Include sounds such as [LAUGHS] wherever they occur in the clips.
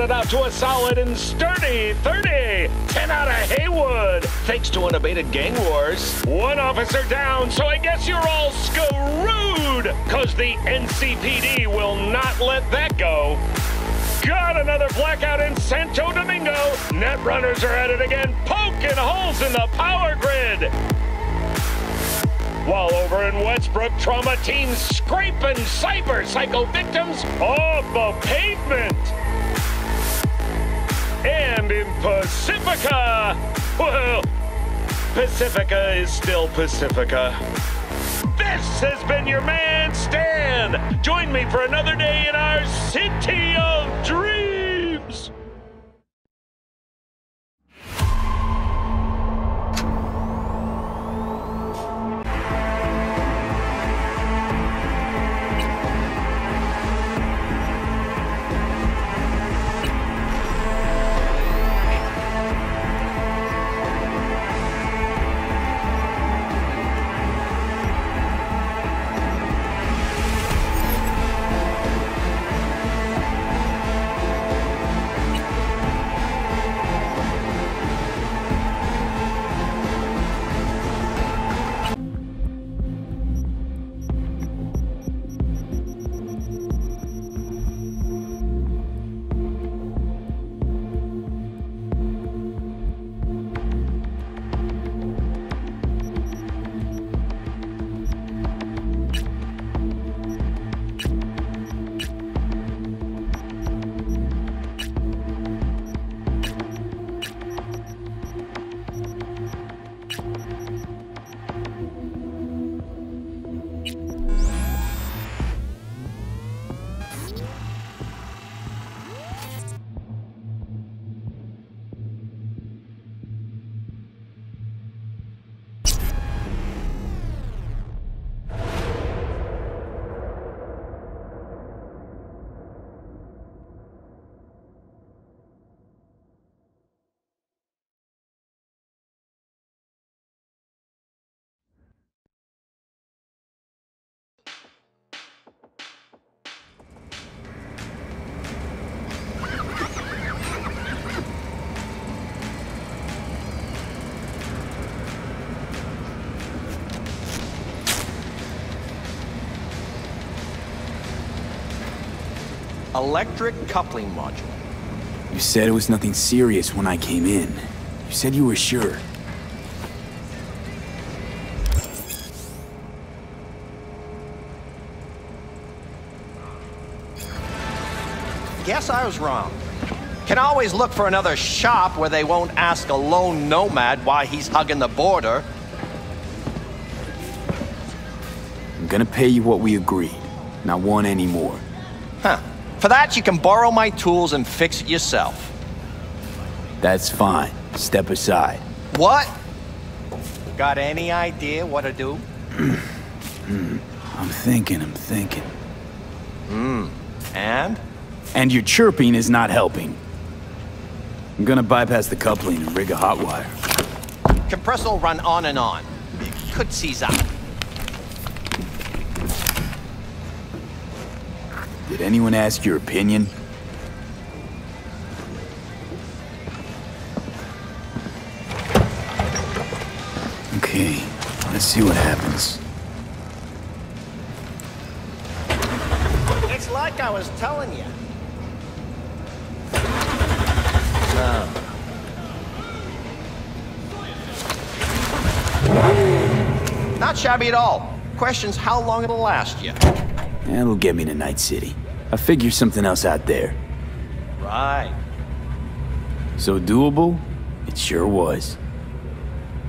rounded out to a solid and sturdy 30. 10 out of Heywood, thanks to unabated gang wars. One officer down, so I guess you're all screwed, cause the NCPD will not let that go. Got another blackout in Santo Domingo. Net runners are at it again, poking holes in the power grid. While over in Westbrook, trauma teams scraping cyber psycho victims off the pavement. And in Pacifica, well, Pacifica is still Pacifica. This has been your man, Stan. Join me for another day in our city of dreams. Electric coupling module. You said it was nothing serious when I came in. You said you were sure. Guess I was wrong. Can always look for another shop where they won't ask a lone nomad why he's hugging the border. I'm gonna pay you what we agreed. Not one anymore. Huh. For that, you can borrow my tools and fix it yourself. That's fine. Step aside. What? Got any idea what to do? [CLEARS THROAT] I'm thinking, I'm thinking. Hmm. And? And your chirping is not helping. I'm gonna bypass the coupling and rig a hot wire. Compressor will run on and on. Could seize out. Did anyone ask your opinion? Okay, let's see what happens. It's like I was telling you. No. Not shabby at all. Question's how long it'll last you. That'll get me to Night City. I figure something else out there. Right. So doable? It sure was.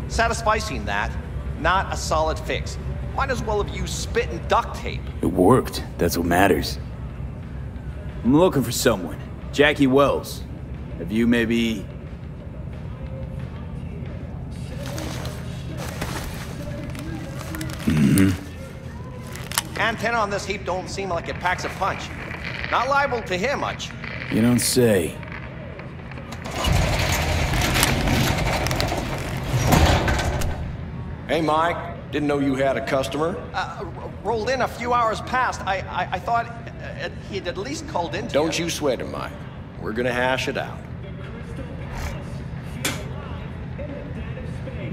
Satisficing that, not a solid fix. Might as well have used spit and duct tape. It worked. That's what matters. I'm looking for someone. Jackie Welles. Have you maybe... Mm -hmm. Antenna on this heap don't seem like it packs a punch. Not liable to hear much. You don't say. Hey, Mike. Didn't know you had a customer. Uh, rolled in a few hours past. I, I, I thought uh, he'd at least called in. Don't you sweat it, Mike. We're gonna hash it out.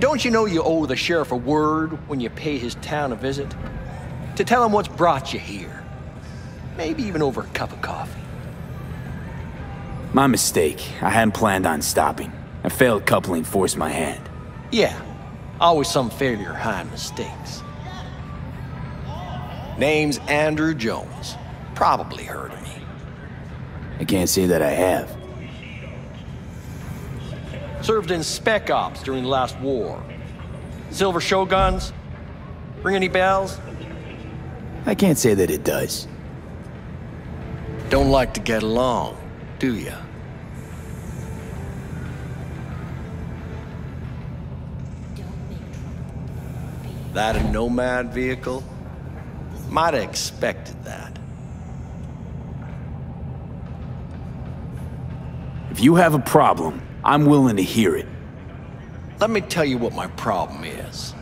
Don't you know you owe the sheriff a word when you pay his town a visit? To tell him what's brought you here. Maybe even over a cup of coffee. My mistake. I hadn't planned on stopping. A failed coupling forced my hand. Yeah, always some failure high mistakes. Name's Andrew Jones. Probably heard of me. I can't say that I have. Served in Spec Ops during the last war. Silver Shoguns? Ring any bells? I can't say that it does. Don't like to get along, do ya? That a Nomad vehicle? Might have expected that. If you have a problem, I'm willing to hear it. Let me tell you what my problem is.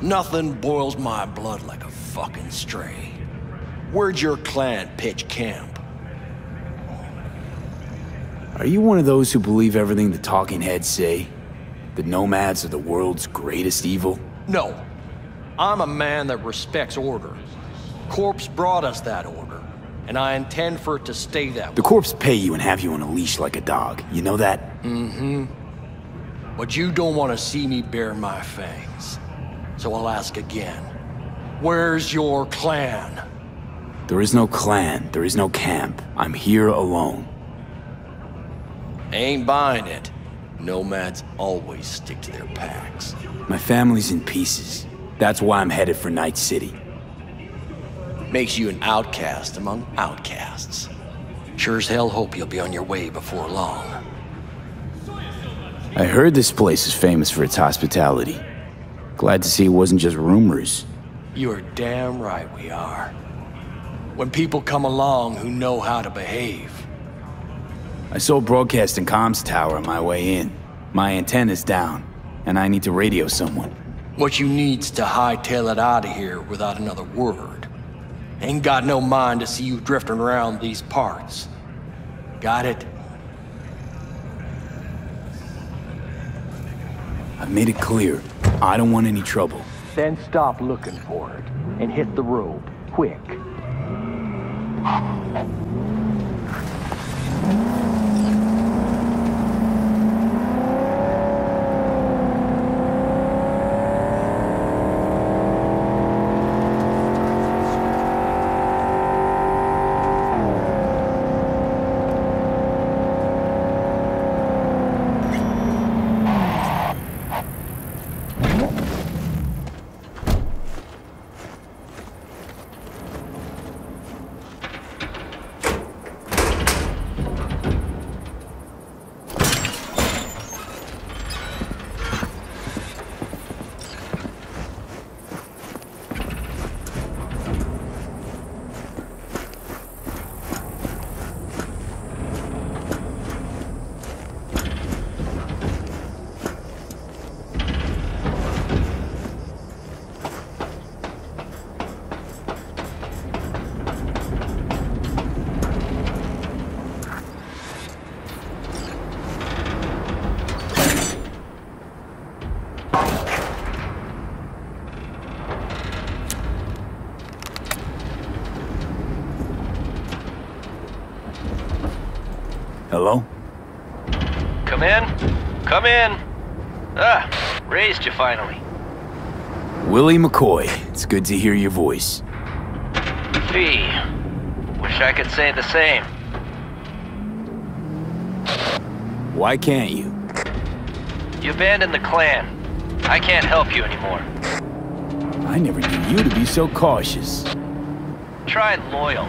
Nothing boils my blood like a fucking stray. Where'd your clan pitch camp? Are you one of those who believe everything the talking heads say? The nomads are the world's greatest evil? No. I'm a man that respects order. Corpse brought us that order, and I intend for it to stay that way. The corpse pay you and have you on a leash like a dog. You know that? Mm-hmm. But you don't want to see me bare my fangs. So I'll ask again. Where's your clan? There is no clan, there is no camp. I'm here alone. Ain't buying it. Nomads always stick to their packs. My family's in pieces. That's why I'm headed for Night City. Makes you an outcast among outcasts. Sure as hell hope you'll be on your way before long. I heard this place is famous for its hospitality. Glad to see it wasn't just rumors. You are damn right we are. When people come along who know how to behave. I saw a broadcasting comms tower on my way in. My antenna's down, and I need to radio someone. What you need's to hightail it out of here without another word. Ain't got no mind to see you drifting around these parts. Got it? I've made it clear. I don't want any trouble. Then stop looking for it and hit the road, quick. Hello? Come in. Come in. Ah, raised you finally. Willie McCoy. It's good to hear your voice. Fee. Wish I could say the same. Why can't you? You abandoned the clan. I can't help you anymore. I never knew you to be so cautious. Try loyal.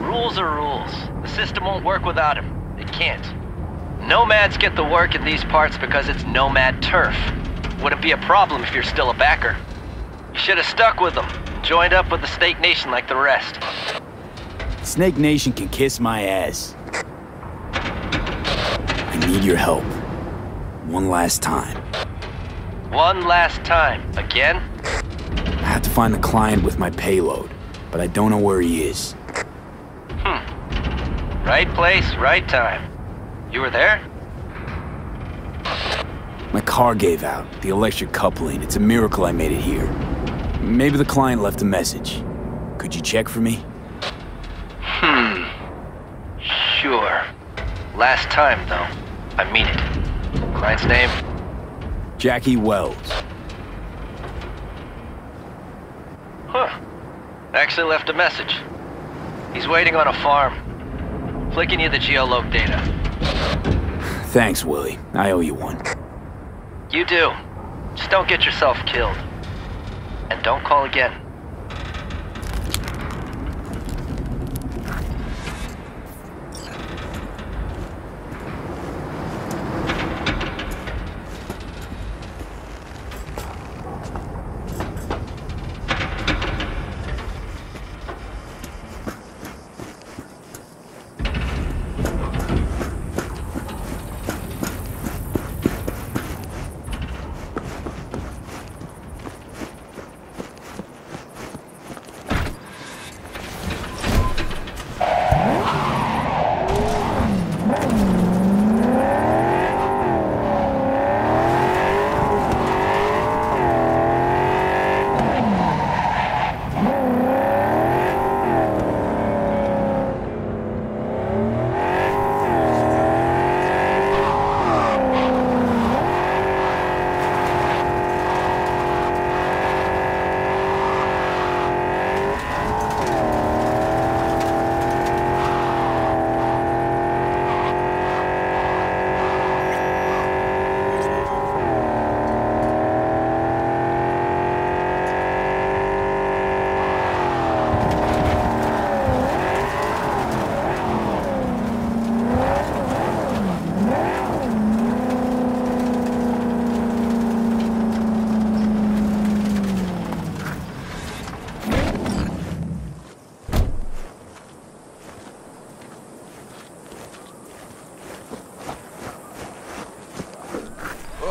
Rules are rules. The system won't work without him. It can't. Nomads get the work in these parts because it's nomad turf. Wouldn't be a problem if you're still a backer. You should have stuck with them. Joined up with the Snake Nation like the rest. Snake Nation can kiss my ass. I need your help. One last time. One last time. Again? I have to find the client with my payload, but I don't know where he is. Hmm. Right place, right time. You were there? My car gave out, the electric coupling. It's a miracle I made it here. Maybe the client left a message. Could you check for me? Hmm. Sure. Last time, though. I mean it. Client's name? Jackie Welles. Huh. Actually left a message. He's waiting on a farm. Flicking you the geoloc data. Thanks, Willie. I owe you one. You do. Just don't get yourself killed. And don't call again.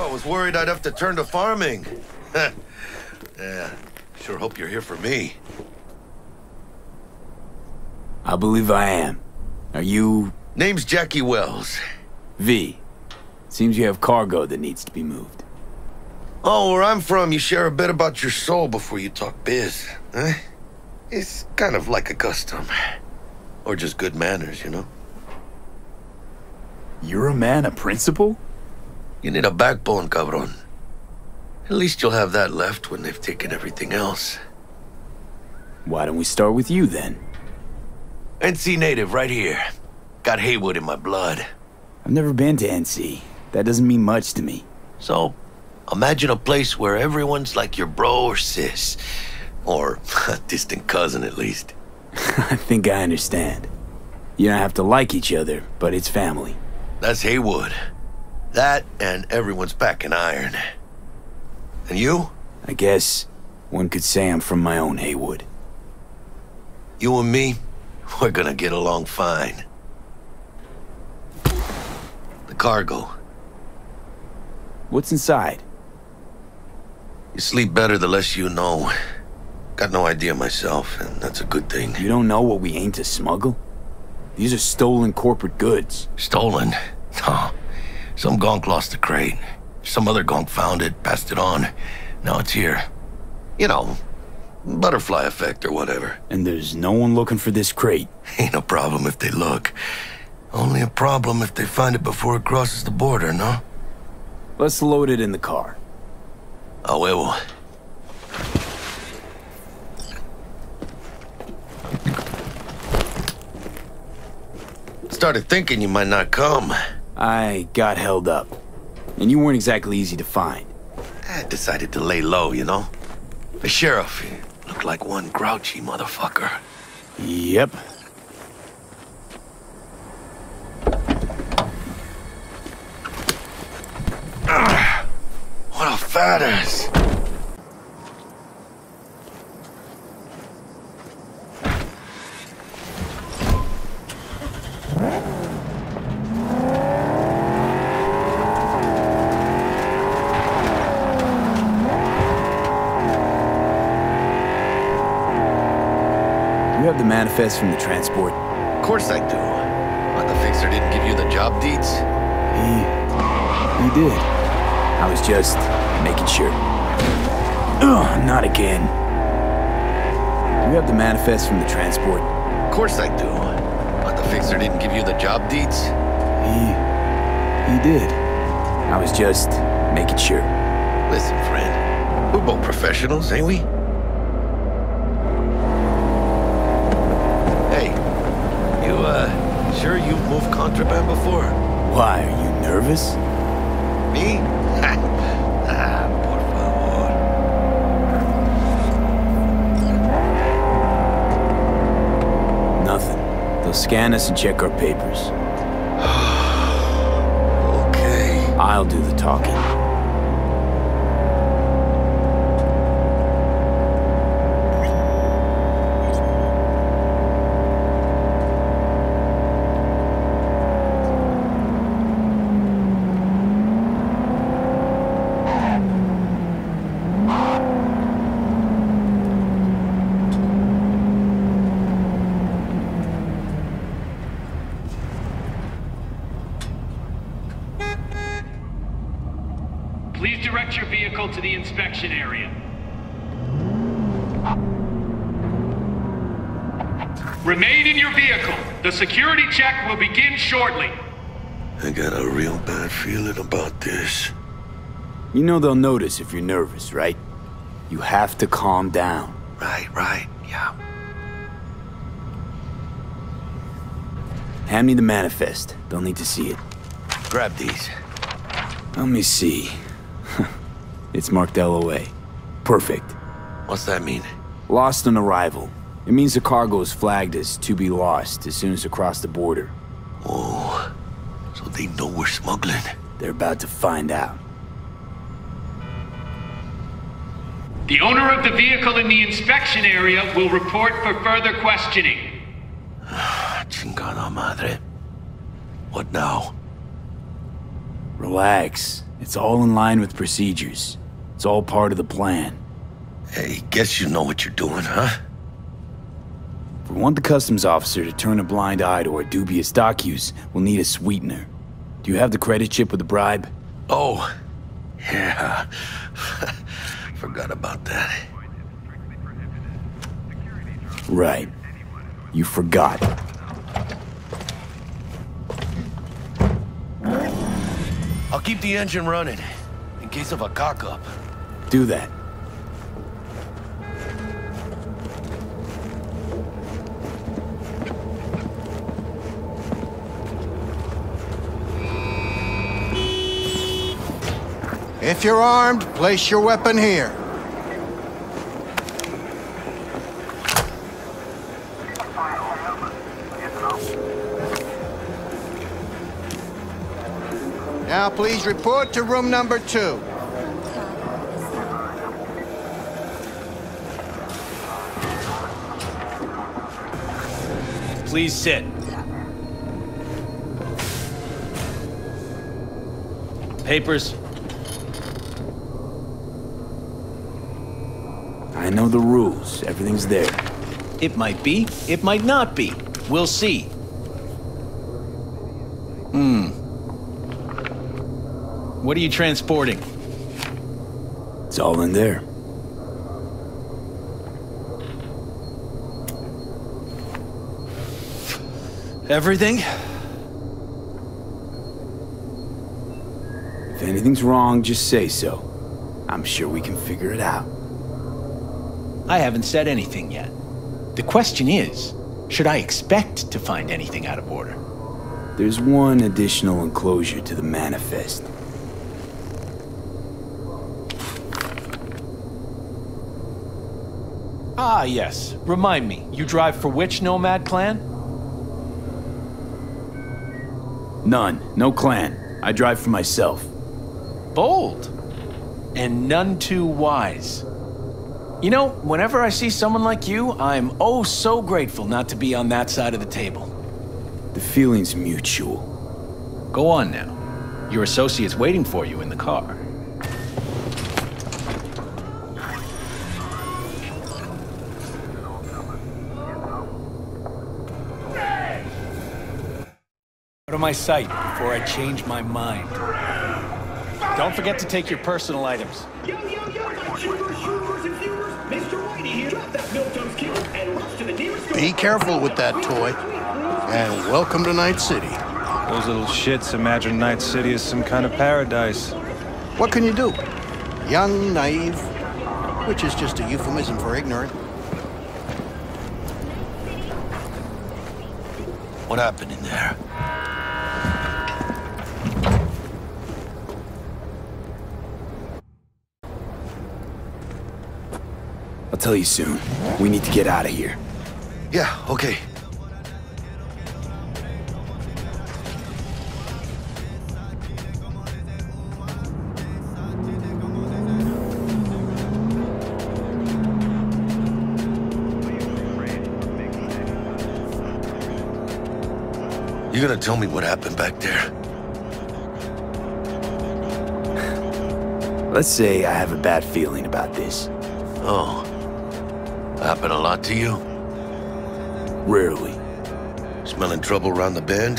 Was worried I'd have to turn to farming. [LAUGHS] yeah, sure hope you're here for me. I believe I am. Are you... Name's Jackie Welles. V. Seems you have cargo that needs to be moved. Oh, where I'm from, you share a bit about your soul before you talk biz, huh? It's kind of like a custom. Or just good manners, you know? You're a man of principle? You need a backbone, cabron. At least you'll have that left when they've taken everything else. Why don't we start with you, then? NC native, right here. Got Heywood in my blood. I've never been to NC. That doesn't mean much to me. So, imagine a place where everyone's like your bro or sis. Or [LAUGHS] a distant cousin, at least. [LAUGHS] I think I understand. You don't have to like each other, but it's family. That's Heywood. That and everyone's back in iron. And you? I guess one could say I'm from my own Heywood. You and me, we're gonna get along fine. The cargo. What's inside? You sleep better the less you know. Got no idea myself, and that's a good thing. You don't know what we aim to smuggle? These are stolen corporate goods. Stolen? No. Some gonk lost the crate. Some other gonk found it, passed it on. Now it's here. You know, butterfly effect or whatever. And there's no one looking for this crate? [LAUGHS] Ain't no problem if they look. Only a problem if they find it before it crosses the border, no? Let's load it in the car. Ah, a huevo. Started thinking you might not come. I got held up. And you weren't exactly easy to find. I decided to lay low, you know? The sheriff looked like one grouchy motherfucker. Yep. what a fat ass. have the manifest from the transport? Of course I do. But the fixer didn't give you the job deeds? He... he did. I was just making sure. Ugh, not again. You have the manifest from the transport? Of course I do. But the fixer didn't give you the job deeds? He... he did. I was just making sure. Listen, friend. We're both professionals, ain't we? Hey, you, uh, sure you've moved contraband before? Why, are you nervous? Me? [LAUGHS] ah, por favor. Nothing. They'll scan us and check our papers. [SIGHS] Okay. I'll do the talking. Please direct your vehicle to the inspection area. Remain in your vehicle. The security check will begin shortly. I got a real bad feeling about this. You know they'll notice if you're nervous, right? You have to calm down. Right, right, yeah. Hand me the manifest. They'll need to see it. Grab these. Let me see. It's marked LOA. Perfect. What's that mean? Lost on arrival. It means the cargo is flagged as to be lost as soon as across the border. Oh, so they know we're smuggling. They're about to find out. The owner of the vehicle in the inspection area will report for further questioning. [SIGHS] Chingada madre. What now? Relax. It's all in line with procedures. It's all part of the plan. Hey, guess you know what you're doing, huh? If we want the customs officer to turn a blind eye to our dubious dock use, we'll need a sweetener. Do you have the credit chip with the bribe? Oh, yeah. [LAUGHS] Forgot about that. Right. You forgot. I'll keep the engine running in case of a cock-up. Do that. If you're armed, place your weapon here. Now please report to room number two. Please sit. Papers. I know the rules. Everything's there. It might be, it might not be. We'll see. Hmm. What are you transporting? It's all in there. Everything? If anything's wrong, just say so. I'm sure we can figure it out. I haven't said anything yet. The question is, should I expect to find anything out of order? There's one additional enclosure to the manifest. Ah, yes. Remind me, you drive for which Nomad clan? None. No clan. I drive for myself. Bold. And none too wise. You know, whenever I see someone like you, I'm oh so grateful not to be on that side of the table. The feeling's mutual. Go on now. Your associate's waiting for you in the car. My sight before I change my mind. Don't forget to take your personal items. Yo, yo, yo, my shooters, shooters, and viewers. Mr. Whitey here. Drop that milk kill and rush to the nearest store. Be careful with that toy. And welcome to Night City. Those little shits imagine Night City as some kind of paradise. What can you do? Young, naive, which is just a euphemism for ignorant. What happened in there? Tell you soon. We need to get out of here. Yeah, okay. You're gonna tell me what happened back there? Let's say I have a bad feeling about this. Oh. Happened a lot to you? Rarely. Smelling trouble around the bend?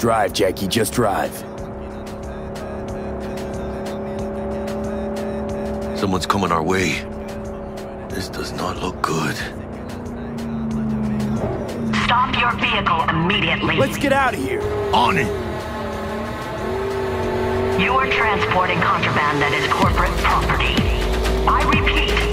Drive, Jackie, just drive. Someone's coming our way. This does not look good. Stop your vehicle immediately. Let's get out of here. On it! You are transporting contraband that is corporate property. I repeat,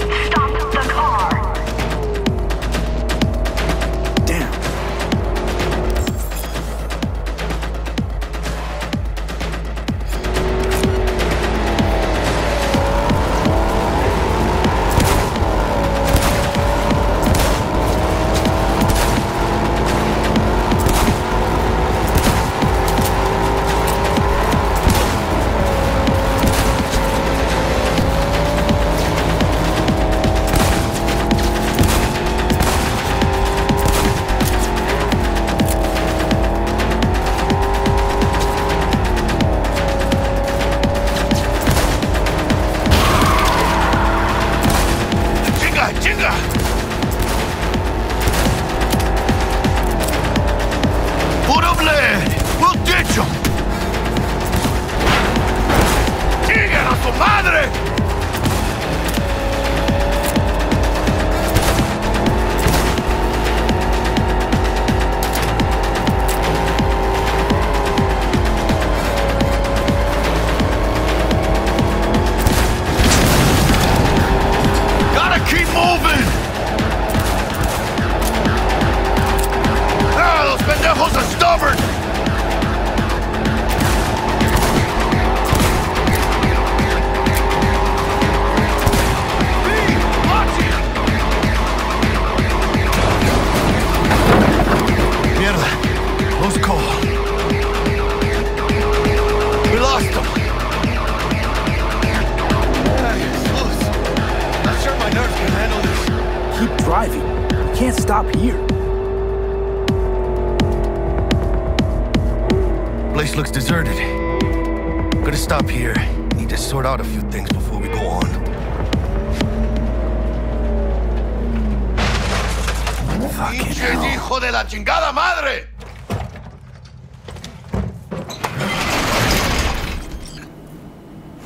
hijo de la chingada madre!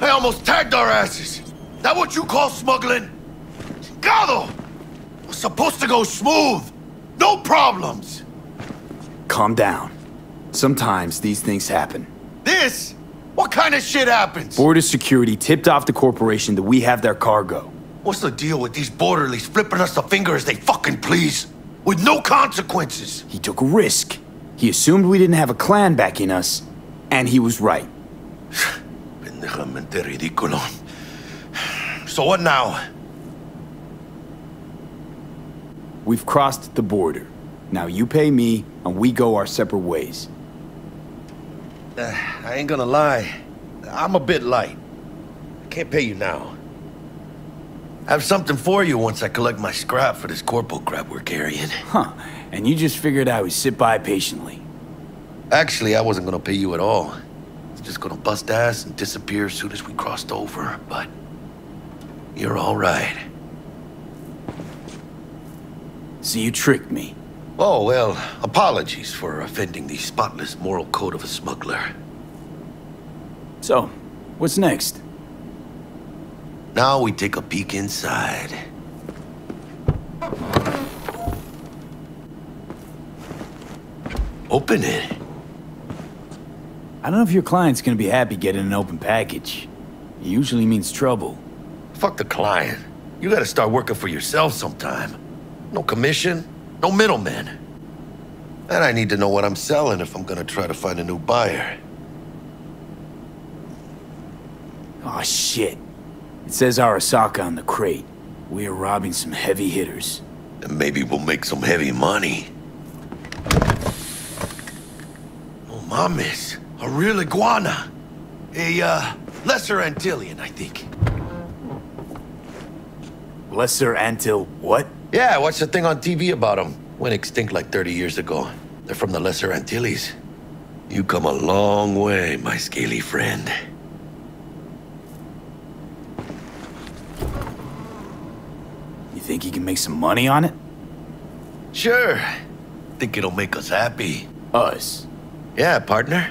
I almost tagged our asses. That what you call smuggling? Chingado! Was supposed to go smooth. No problems. Calm down. Sometimes these things happen. This? What kind of shit happens? Border security tipped off the corporation that we have their cargo. What's the deal with these borderlies flipping us the finger as they fucking please? With no consequences. He took a risk. He assumed we didn't have a clan backing us, and he was right. Pendejamente ridículo. So what now? We've crossed the border. Now you pay me, and we go our separate ways. Uh, I ain't gonna lie. I'm a bit light. I can't pay you now. I have something for you once I collect my scrap for this corpo crap we're carrying. Huh. And you just figured I would sit by patiently. Actually, I wasn't gonna pay you at all. It's just gonna bust ass and disappear as soon as we crossed over, but you're all right. So you tricked me. Oh, well, apologies for offending the spotless moral code of a smuggler. So, what's next? Now we take a peek inside. Open it. I don't know if your client's gonna be happy getting an open package. It usually means trouble. Fuck the client. You gotta start working for yourself sometime. No commission, no middlemen. And I need to know what I'm selling if I'm gonna try to find a new buyer. Oh shit. It says Arasaka on the crate. We are robbing some heavy hitters. And maybe we'll make some heavy money. Oh, mames. A real iguana. A, uh, lesser Antillean, I think. Lesser Antil what? Yeah, I watched a thing on TV about them. Went extinct like 30 years ago. They're from the Lesser Antilles. You come a long way, my scaly friend. You think you can make some money on it? Sure. Think it'll make us happy. Us? Yeah, partner.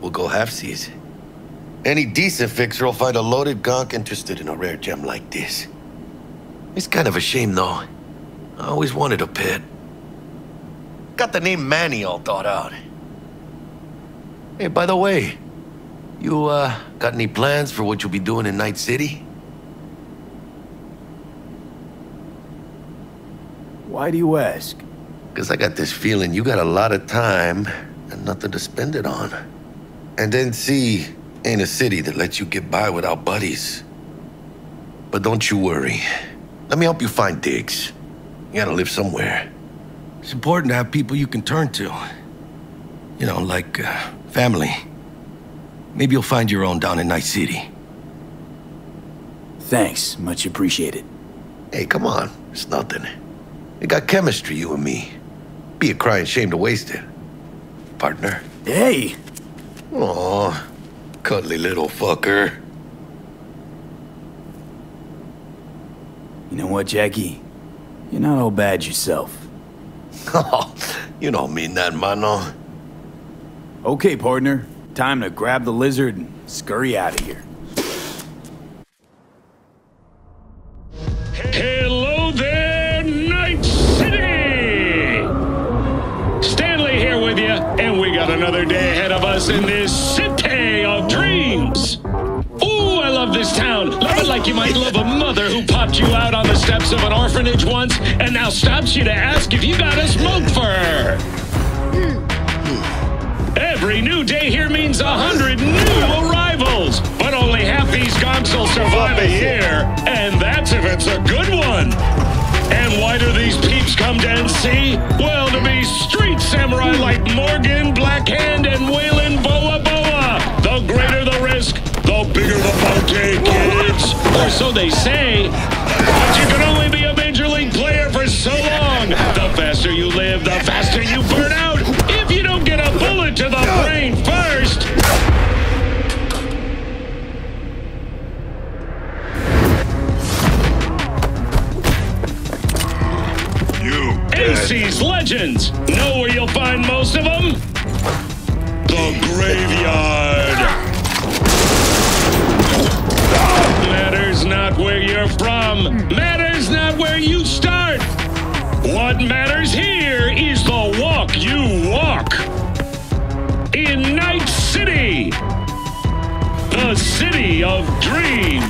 We'll go halfsies. Any decent fixer will find a loaded gonk interested in a rare gem like this. It's kind of a shame, though. I always wanted a pet. Got the name Manny all thought out. Hey, by the way, you, uh, got any plans for what you'll be doing in Night City? Why do you ask? Because I got this feeling you got a lot of time and nothing to spend it on. And NC ain't a city that lets you get by without buddies. But don't you worry. Let me help you find digs. You gotta live somewhere. It's important to have people you can turn to. You know, like uh, family. Maybe you'll find your own down in Night City. Thanks, much appreciated. Hey, come on. It's nothing. We got chemistry, you and me. Be a crying shame to waste it. Partner. Hey! Aw, cuddly little fucker. You know what, Jackie? You're not all bad yourself. Oh, [LAUGHS] you don't mean that, mano. Okay, partner. Time to grab the lizard and scurry out of here. Us in this city of dreams. Ooh, I love this town. Love it like you might love a mother who popped you out on the steps of an orphanage once and now stops you to ask if you got a smoke for her. Every new day here means a hundred new arrivals, but only half these gonks will survive a year, and that's if it's a good one. And why do these peeps come to NC? Well, to be street samurai like Morgan, Blackhand, and Waylon greater the risk, the bigger the bounty, kids. Or so they say. But you can only of dreams.